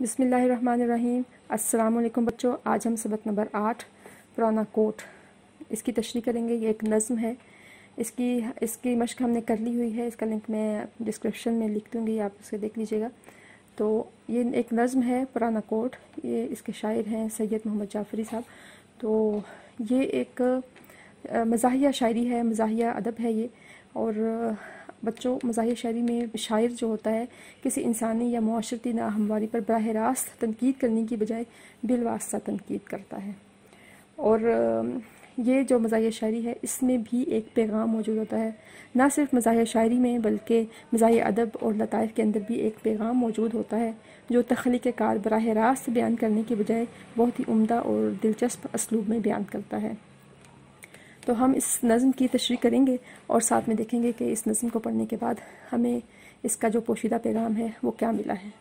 बिसमीम अल्लाम बच्चों, आज हम सबक नंबर आठ, पुराना कोट। इसकी तशरी करेंगे, ये एक नज़म है। इसकी इसकी मश्क हमने कर ली हुई है, इसका लिंक मैं डिस्क्रिप्शन में लिख दूँगी, आप उसे देख लीजिएगा। तो ये एक नज़म है, पुराना कोट। ये इसके शायर हैं सैयद मोहम्मद जाफरी साहब। तो ये एक मज़ाहिया शायरी है, मज़ाहिया अदब है ये। और बच्चों, मज़ाहिर शायरी में शायर जो होता है, किसी इंसानी या माशरती नाहमवारी पर बरह रास्त तनकीद करने की बजाय बिलवास्ता तनकीद करता है। और ये जो मज़ाहिर शायरी है, इसमें भी एक पैगाम मौजूद होता है। ना सिर्फ़ मज़ाहिर शायरी में, बल्कि मज़ाहिर अदब और लताइफ के अंदर भी एक पैगाम मौजूद होता है, जो तख्लीक कार बरह रास्त बयान करने के बजाय बहुत ही उम्दा और दिलचस्प असलूब में बयान करता है। तो हम इस नज़म की तशरी करेंगे और साथ में देखेंगे कि इस नज़म को पढ़ने के बाद हमें इसका जो पोशीदा पैगाम है, वो क्या मिला है।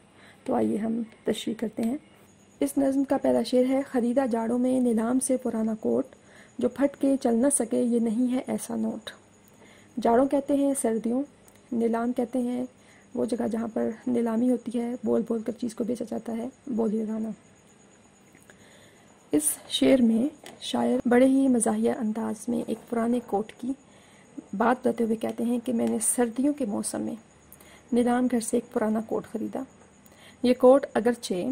तो आइए हम तशरी करते हैं। इस नज़म का पहला शेर है, ख़रीदा जाड़ों में नीलाम से पुराना कोट, जो फट के चल न सके, ये नहीं है ऐसा नोट। जाड़ों कहते हैं, सर्दियों, नीलाम कहते हैं, वो जगह जहाँ पर नीलामी होती है बोल बोल कर चीज़ को बेचा जाता है बोली लगाना इस शेर में शायर बड़े ही मजाहिया अंदाज में एक पुराने कोट की बात करते हुए कहते हैं कि मैंने सर्दियों के मौसम में नीलाम घर से एक पुराना कोट ख़रीदा। ये कोट अगरचे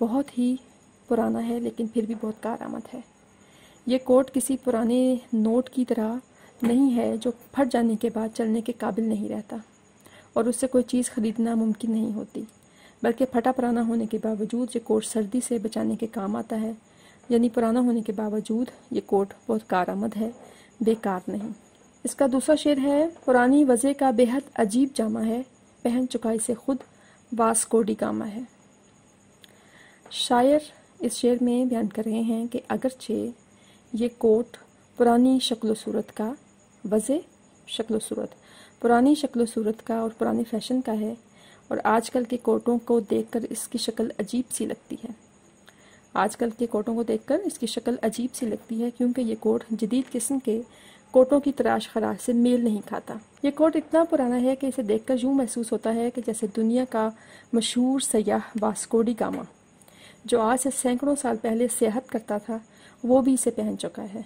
बहुत ही पुराना है, लेकिन फिर भी बहुत कारआमद है। ये कोट किसी पुराने नोट की तरह नहीं है जो फट जाने के बाद चलने के काबिल नहीं रहता और उससे कोई चीज़ ख़रीदना मुमकिन नहीं होती, बल्कि फटा पुराना होने के बावजूद ये कोट सर्दी से बचाने के काम आता है यानी पुराना होने के बावजूद ये कोट बहुत कारआमद है, बेकार नहीं। इसका दूसरा शेर है, पुरानी वजह का बेहद अजीब जामा है, पहन चुका इसे खुद वास्कोडी गामा है। शायर इस शेर में बयान कर रहे हैं कि अगरचे ये कोट पुरानी शक्ल सूरत का वजह शक्ल सूरत, पुरानी शक्ल सूरत का और पुराने फ़ैशन का है और आजकल के कोटों को देखकर इसकी शक्ल अजीब सी लगती है। आजकल के कोटों को देखकर इसकी शक्ल अजीब सी लगती है, क्योंकि ये कोट जदीद किस्म के कोटों की तराश खराश से मेल नहीं खाता। ये कोट इतना पुराना है कि इसे देखकर यूँ महसूस होता है कि जैसे दुनिया का मशहूर सयाह वास्कोडी गामा, जो आज से सैकड़ों साल पहले सेहत करता था, वो भी इसे पहन चुका है।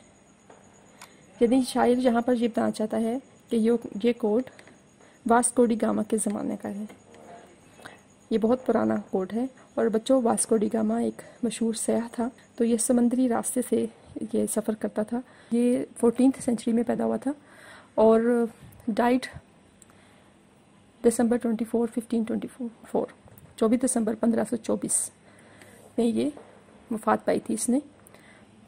यदि शायर यहाँ पर ये बताना चाहता है कि यो ये कोट वास्कोडी गामा के ज़माने का है। ये बहुत पुराना कोट है और बच्चों, वास्को डिगामा एक मशहूर सयाह था। तो ये समंदरी रास्ते से ये सफ़र करता था। ये फोर्टीन सेंचुरी में पैदा हुआ था और date December twenty four fifteen twenty four चौबीस दिसंबर पंद्रह सौ चौबीस में ये वफात पाई थी इसने।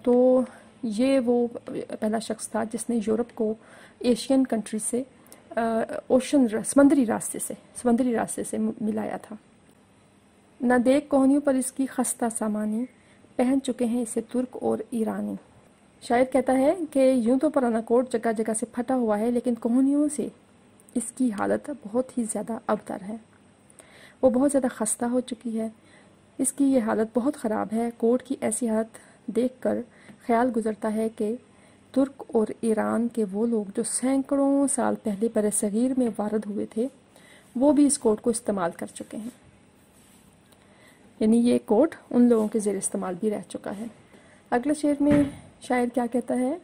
तो ये वो पहला शख्स था जिसने यूरोप को एशियन कंट्री से ओशन समंदरी रास्ते से, समंदरी रास्ते से मिलाया था। न देख कोहनियों पर इसकी खस्ता सामानी। पहन चुके हैं इसे तुर्क और ईरानी। शायद कहता है कि यूँ तो पुराना कोट जगह जगह से फटा हुआ है, लेकिन कोहनियों से इसकी हालत बहुत ही ज़्यादा अबतर है। वो बहुत ज़्यादा खस्ता हो चुकी है। इसकी ये हालत बहुत ख़राब है। कोट की ऐसी हालत देख कर ख्याल गुजरता है कि तुर्क और ईरान के वो लोग जो सैकड़ों साल पहले बर सग़ीर में वारद हुए थे, वो भी इस कोट को इस्तेमाल कर चुके हैं। यानी ये कोट उन लोगों के ज़ेर इस्तेमाल भी रह चुका है। अगले शेर में शायर क्या कहता है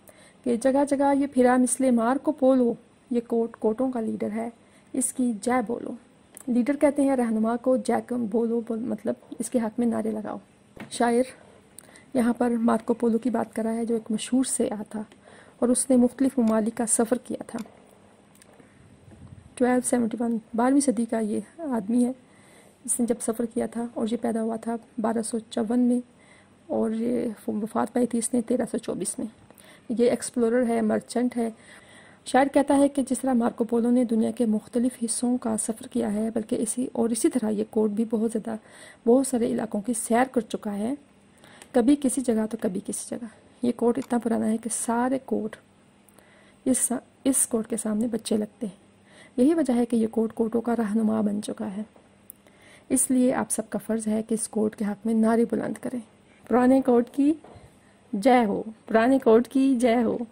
कि जगह जगह ये फिरा मिसले मार को पोलो, ये कोट कोटों का लीडर है, इसकी जय बोलो। लीडर कहते हैं रहनुमा को जय बोलो बोल मतलब इसके हक में नारे लगाओ। शायर यहाँ पर मार्को पोलो की बात कर रहा है, जो एक मशहूर से आ था, और उसने मुख्तलिफ़ ममालिक का सफ़र किया था। ट्वेल्व सेवेंटी वन, बारहवीं सदी का ये आदमी है। इसने जब सफ़र किया था और ये पैदा हुआ था बारह सौ चौवन में और ये वफात पाई थी इसने तेरह सौ चौबीस में। ये एक्सप्लोरर है मर्चेंट है। शायर कहता है कि जिस तरह मार्को पोलो ने दुनिया के मुख्तलिफ़ हिस्सों का सफ़र किया है, बल्कि इसी और इसी तरह ये कोट भी बहुत ज़्यादा, बहुत सारे इलाकों की सैर कर चुका है। कभी किसी जगह तो कभी किसी जगह। ये कोट इतना पुराना है कि सारे कोट इस इस कोट के सामने बच्चे लगते हैं। यही वजह है कि ये कोट कोटों का रहनुमा बन चुका है। इसलिए आप सबका फ़र्ज़ है कि इस कोर्ट के हक़ में नारे बुलंद करें। पुराने कोर्ट की जय हो। पुराने कोर्ट की जय हो।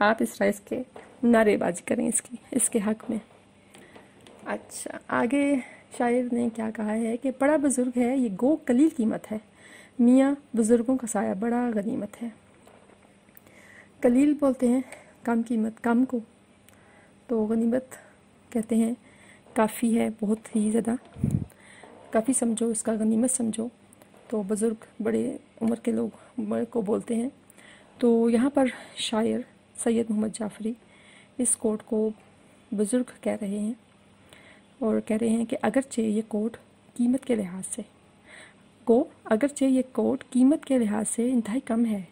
आप इस राइस के नारेबाजी करें इसकी, इसके हक़ में। अच्छा आगे शायर ने क्या कहा है कि बड़ा बुज़ुर्ग है, ये गो कलील कीमत है। मियाँ, बुज़ुर्गों का साया बड़ा गनीमत है। कलील बोलते हैं, कम कीमत कम को। तो गनीमत कहते हैं, काफ़ी है, बहुत ही ज़्यादा। काफ़ी समझो, इसका गनीमत समझो। तो बुज़ुर्ग बड़े उम्र के लोग को बोलते हैं। तो यहाँ पर शायर सैयद मोहम्मद जाफरी इस कोट को बुज़ुर्ग कह रहे हैं और कह रहे हैं कि अगरचे ये कोट कीमत के लिहाज से, को अगरचे ये कोट कीमत के लिहाज से इंतहाई कम है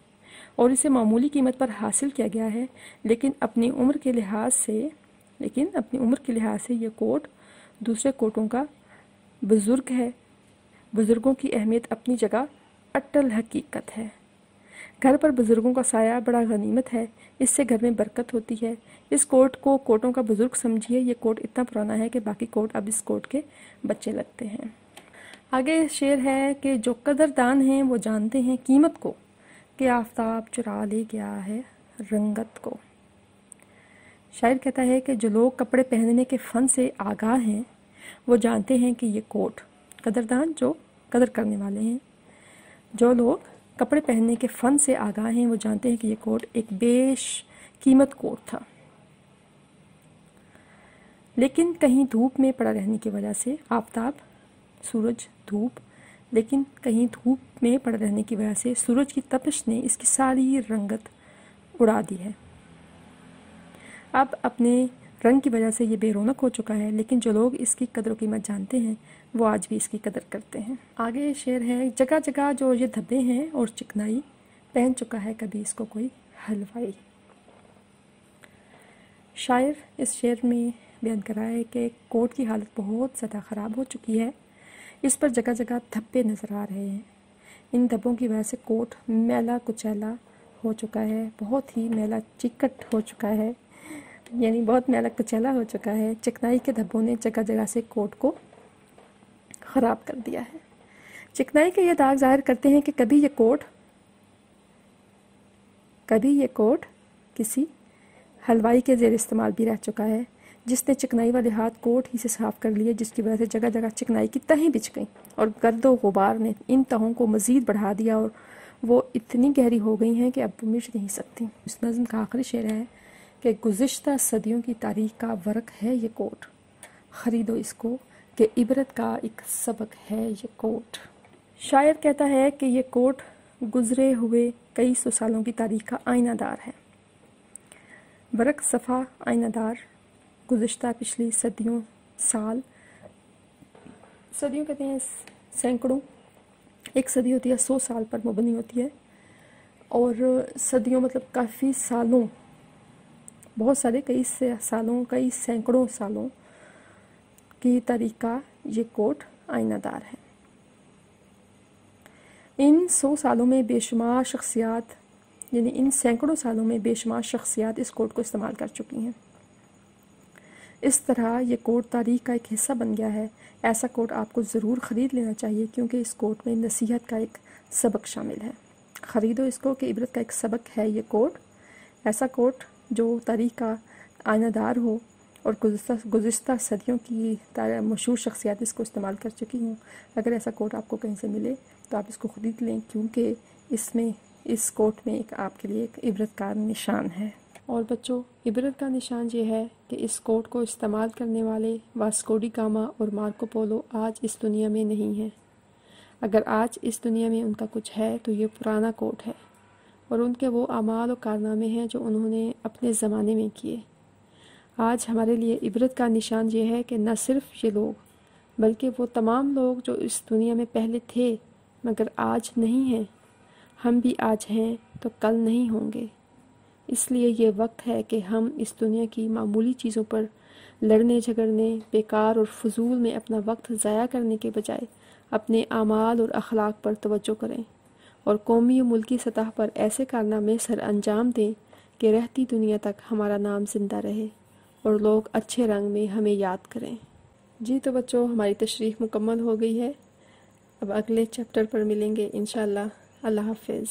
और इसे मामूली कीमत पर हासिल किया गया है। लेकिन अपनी उम्र के लिहाज से, लेकिन अपनी उम्र के लिहाज से ये कोट दूसरे कोटों का बुज़ुर्ग है। बुज़ुर्गों की अहमियत अपनी जगह अटल हकीकत है। घर पर बुज़ुर्गों का साया बड़ा गनीमत है। इससे घर में बरकत होती है। इस कोट को कोटों का बुज़ुर्ग समझिए। ये कोट इतना पुराना है कि बाकी कोट अब इस कोट के बच्चे लगते हैं। आगे शेर है कि जो कदरदान हैं, वो जानते हैं कीमत को, कि आफ्ताब चुरा ले गया है रंगत को। शायर कहता है कि जो लोग कपड़े पहनने के फ़न से आगाह हैं वो जानते हैं कि ये कोट कदरदान जो कदर करने वाले हैं। जो लोग कपड़े पहनने के फ़न से आगाह हैं, वो जानते हैं कि ये कोट एक बेश कीमत कोट था। लेकिन कहीं धूप में पड़ा रहने की वजह से आफ्ताब सूरज धूप, लेकिन कहीं धूप में पड़ा रहने की वजह से सूरज की तपिश ने इसकी सारी रंगत उड़ा दी है। अब अपने रंग की वजह से ये बेरोनक हो चुका है, लेकिन जो लोग इसकी कदर कीमत जानते हैं, वो आज भी इसकी कदर करते हैं। आगे शेर है जगह जगह जो ये धब्बे हैं और चिकनाई, पहन चुका है कभी इसको कोई हलवाई। शायर इस शेर में बयान करा है कि कोट की हालत बहुत ज़्यादा ख़राब हो चुकी है। इस पर जगह जगह धब्बे नज़र आ रहे हैं। इन धब्बों की वजह से कोट मैला कुचैला हो चुका है, बहुत ही मैला, चिकट हो चुका है। यानी बहुत मैला कुचैला हो चुका है। चिकनाई के धब्बों ने जगह जगह से कोट को ख़राब कर दिया है। चिकनाई के ये दाग ज़ाहिर करते हैं कि कभी ये कोट, कभी ये कोट किसी हलवाई के ज़ेर इस्तेमाल भी रह चुका है। जिसने चिकनाई वाले हाथ कोट ही से साफ़ कर लिए, जिसकी वजह से जगह जगह चिकनाई की तहें बिछ गईं और गर्दो गुबार ने इन तहों को मज़ीद बढ़ा दिया और वो इतनी गहरी हो गई हैं कि अब मिट नहीं सकती। इस नज़म का आखिरी शेर है कि गुज्त सदियों की तारीख का वर्क है ये कोट। ख़रीदो इसको कि इबरत का एक सबक है ये कोट। शायर कहता है कि ये कोट गुज़रे हुए कई सौ सालों की तारीख का आइनादार है। बरक सफ़ा आइनादार गुज्त पिछली सदियों, साल, सदियों कहते हैं सैकड़ों, एक सदी होती है, सौ साल पर मुबनी होती है। और सदियों मतलब काफ़ी सालों बहुत सारे कई सालों, कई सैकड़ों सालों की तरीका ये कोट आइनादार है। इन सौ सालों में बेशुमार शख्सियात, यानी इन सैकड़ों सालों में बेशुमार शख्सियात इस कोट को इस्तेमाल कर चुकी हैं। इस तरह ये कोट तारीख का एक हिस्सा बन गया है। ऐसा कोट आपको ज़रूर ख़रीद लेना चाहिए, क्योंकि इस कोट में नसीहत का एक सबक शामिल है। ख़रीदो इसको कि इबरत का एक सबक है ये कोट। ऐसा कोट जो तारीख का आनादार हो और गुज्त सदियों की मशहूर शख्सियात इसको इस्तेमाल कर चुकी हूँ। अगर ऐसा कोट आपको कहीं से मिले तो आप इसको ख़रीद लें, क्योंकि इसमें, इस कोट में एक आपके लिए एक इबरत का निशान है। और बच्चों, इबरत का निशान ये है कि इस कोट को इस्तेमाल करने वाले वास्कोडी कामा और मार्को पोलो आज इस दुनिया में नहीं हैं। अगर आज इस दुनिया में उनका कुछ है तो ये पुराना कोट है। और उनके वो अमाल और कारनामे हैं जो उन्होंने अपने ज़माने में किए। आज हमारे लिए इबरत का निशान ये है कि न सिर्फ़ ये लोग, बल्कि वो तमाम लोग जो इस दुनिया में पहले थे, मगर आज नहीं हैं। हम भी आज हैं तो कल नहीं होंगे। इसलिए ये वक्त है कि हम इस दुनिया की मामूली चीज़ों पर लड़ने, झगड़ने, बेकार और फजूल में अपना वक्त ज़ाया करने के बजाय अपने आमाल और अखलाक पर तवज्जो करें। और कौमी और मुल्की सतह पर ऐसे कारनामे सर अंजाम दें कि रहती दुनिया तक हमारा नाम ज़िंदा रहे और लोग अच्छे रंग में हमें याद करें। जी तो बच्चों, हमारी तशरीह मुकम्मल हो गई है। अब अगले चैप्टर पर मिलेंगे इन अल्लाह हाफिज़।